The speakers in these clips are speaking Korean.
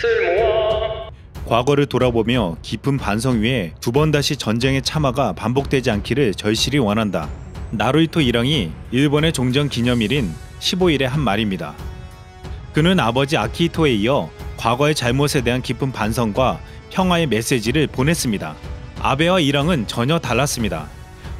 쓸모와 과거를 돌아보며 깊은 반성 위에 두 번 다시 전쟁의 참화가 반복되지 않기를 절실히 원한다. 나루이토 일왕이 일본의 종전 기념일인 15일에 한 말입니다. 그는 아버지 아키히토에 이어 과거의 잘못에 대한 깊은 반성과 평화의 메시지를 보냈습니다. 아베와 일왕은 전혀 달랐습니다.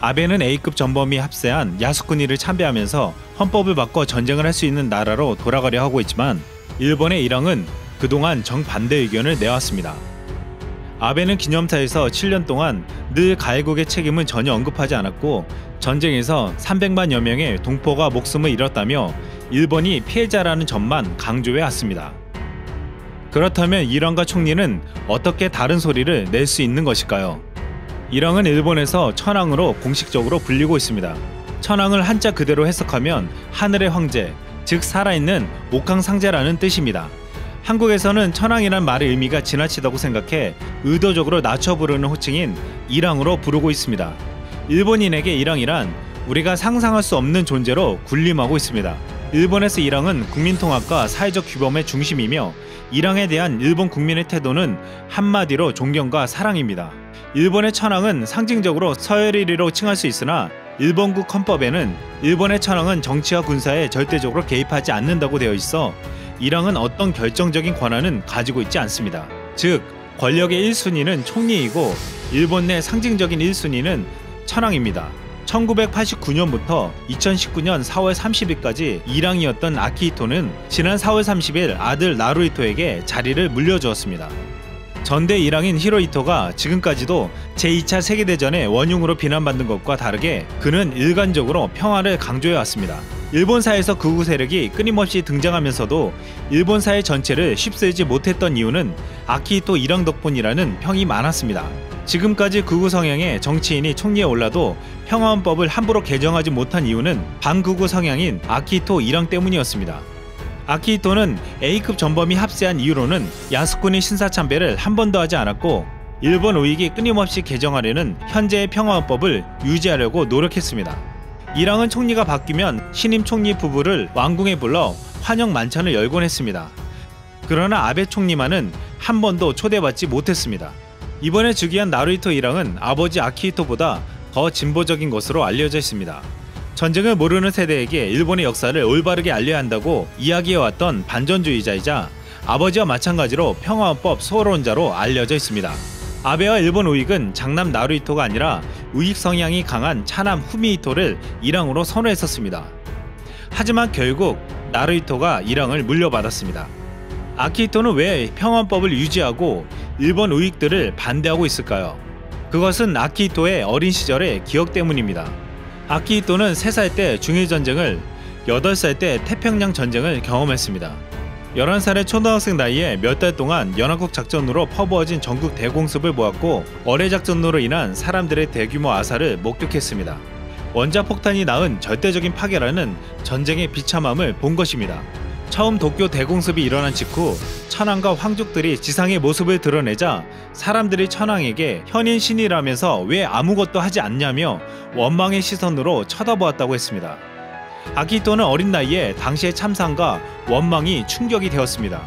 아베는 A급 전범이 합세한 야스쿠니를 참배하면서 헌법을 바꿔 전쟁을 할 수 있는 나라로 돌아가려 하고 있지만 일본의 일왕은 그동안 정반대 의견을 내왔습니다. 아베는 기념사에서 7년 동안 늘 가해국의 책임은 전혀 언급하지 않았고 전쟁에서 300만여 명의 동포가 목숨을 잃었다며 일본이 피해자라는 점만 강조해 왔습니다. 그렇다면 일왕과 총리는 어떻게 다른 소리를 낼 수 있는 것일까요? 일왕은 일본에서 천황으로 공식적으로 불리고 있습니다. 천황을 한자 그대로 해석하면 하늘의 황제, 즉 살아있는 옥황상제라는 뜻입니다. 한국에서는 천황이란 말의 의미가 지나치다고 생각해 의도적으로 낮춰 부르는 호칭인 일왕으로 부르고 있습니다. 일본인에게 일왕이란 우리가 상상할 수 없는 존재로 군림하고 있습니다. 일본에서 일왕은 국민통합과 사회적 규범의 중심이며 일왕에 대한 일본 국민의 태도는 한마디로 존경과 사랑입니다. 일본의 천황은 상징적으로 서열일위로 칭할 수 있으나 일본국 헌법에는 일본의 천황은 정치와 군사에 절대적으로 개입하지 않는다고 되어 있어 일왕은 어떤 결정적인 권한은 가지고 있지 않습니다. 즉 권력의 1순위는 총리이고 일본 내 상징적인 1순위는 천황입니다. 1989년부터 2019년 4월 30일까지 일왕이었던 아키히토는 지난 4월 30일 아들 나루히토에게 자리를 물려주었습니다. 전대 일왕인 히로히토가 지금까지도 제2차 세계대전의 원흉으로 비난받는 것과 다르게 그는 일관적으로 평화를 강조해 왔습니다. 일본사에서 극우 세력이 끊임없이 등장하면서도 일본사회 전체를 휩쓸지 못했던 이유는 아키히토 일왕 덕분이라는 평이 많았습니다. 지금까지 극우 성향의 정치인이 총리에 올라도 평화헌법을 함부로 개정하지 못한 이유는 반극우 성향인 아키히토 일왕 때문이었습니다. 아키히토는 A급 전범이 합세한 이유로는 야스쿠니 신사 참배를 한 번도 하지 않았고 일본 우익이 끊임없이 개정하려는 현재의 평화헌법을 유지하려고 노력했습니다. 이랑은 총리가 바뀌면 신임 총리 부부를 왕궁에 불러 환영 만찬을 열곤 했습니다. 그러나 아베 총리만은 한 번도 초대받지 못했습니다. 이번에 즉위한 나루히토 일왕은 아버지 아키히토보다 더 진보적인 것으로 알려져 있습니다. 전쟁을 모르는 세대에게 일본의 역사를 올바르게 알려야 한다고 이야기해왔던 반전주의자이자 아버지와 마찬가지로 평화헌법 소론자로 알려져 있습니다. 아베와 일본 우익은 장남 나루히토가 아니라 우익 성향이 강한 차남 후미히토를 일왕으로 선호했었습니다. 하지만 결국 나루히토가 일왕을 물려받았습니다. 아키히토는 왜 평화헌법을 유지하고 일본 우익들을 반대하고 있을까요? 그것은 아키히토의 어린 시절의 기억 때문입니다. 아키히토는 3살 때 중일 전쟁을 8살 때 태평양 전쟁을 경험했습니다. 11살의 초등학생 나이에 몇 달 동안 연합국 작전으로 퍼부어진 전국 대공습을 보았고 어뢰 작전으로 인한 사람들의 대규모 아사를 목격했습니다. 원자폭탄이 낳은 절대적인 파괴라는 전쟁의 비참함을 본 것입니다. 처음 도쿄 대공습이 일어난 직후 천황과 황족들이 지상의 모습을 드러내자 사람들이 천황에게 현인 신이라면서 왜 아무것도 하지 않냐며 원망의 시선으로 쳐다보았다고 했습니다. 아키토는 어린 나이에 당시의 참상과 원망이 충격이 되었습니다.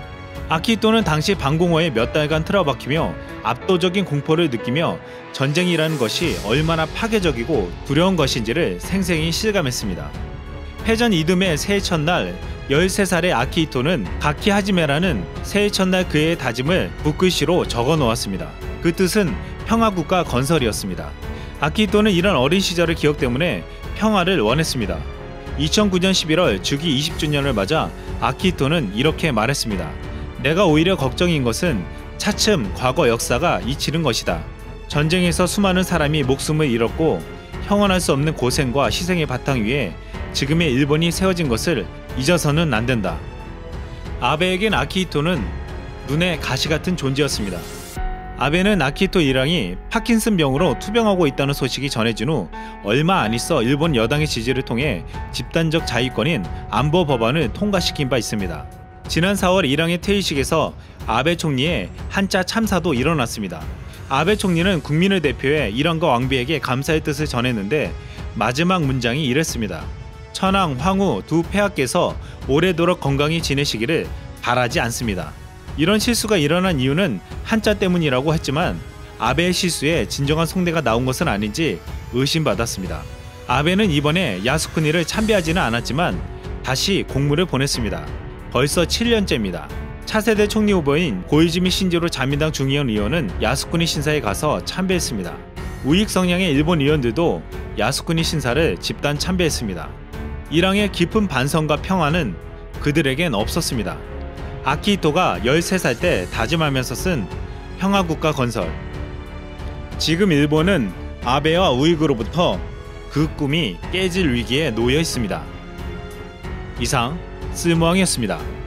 아키토는 당시 방공호에 몇 달간 틀어박히며 압도적인 공포를 느끼며 전쟁이라는 것이 얼마나 파괴적이고 두려운 것인지를 생생히 실감했습니다. 패전 이듬해 새해 첫날 13살의 아키히토는 가키 하지메라는 새해 첫날 그의 다짐을 붓글씨로 적어 놓았습니다. 그 뜻은 평화국가 건설이었습니다. 아키히토는 이런 어린 시절의 기억 때문에 평화를 원했습니다. 2009년 11월 주기 20주년을 맞아 아키히토는 이렇게 말했습니다. 내가 오히려 걱정인 것은 차츰 과거 역사가 잊히는 것이다. 전쟁에서 수많은 사람이 목숨을 잃었고 형언할 수 없는 고생과 희생의 바탕 위에 지금의 일본이 세워진 것을 잊어서는 안 된다. 아베에겐 아키히토는 눈에 가시 같은 존재였습니다. 아베는 아키히토 일왕이 파킨슨 병으로 투병하고 있다는 소식이 전해진 후 얼마 안 있어 일본 여당의 지지를 통해 집단적 자위권인 안보 법안을 통과시킨 바 있습니다. 지난 4월 일왕의 퇴위식에서 아베 총리의 한자 참사도 일어났습니다. 아베 총리는 국민을 대표해 일왕과 왕비에게 감사의 뜻을 전했는데 마지막 문장이 이랬습니다. 천황, 황후 두 폐하께서 오래도록 건강히 지내시기를 바라지 않습니다. 이런 실수가 일어난 이유는 한자 때문이라고 했지만 아베의 실수에 진정한 속내가 나온 것은 아닌지 의심받았습니다. 아베는 이번에 야스쿠니를 참배하지는 않았지만 다시 공문을 보냈습니다. 벌써 7년째입니다. 차세대 총리 후보인 고이즈미 신지로 자민당 중의원 의원은 야스쿠니 신사에 가서 참배했습니다. 우익 성향의 일본 의원들도 야스쿠니 신사를 집단 참배했습니다. 이랑의 깊은 반성과 평화는 그들에겐 없었습니다. 아키히토가 13살 때 다짐하면서 쓴 평화국가 건설. 지금 일본은 아베와 우익으로부터 그 꿈이 깨질 위기에 놓여 있습니다. 이상 쓸모왕이었습니다.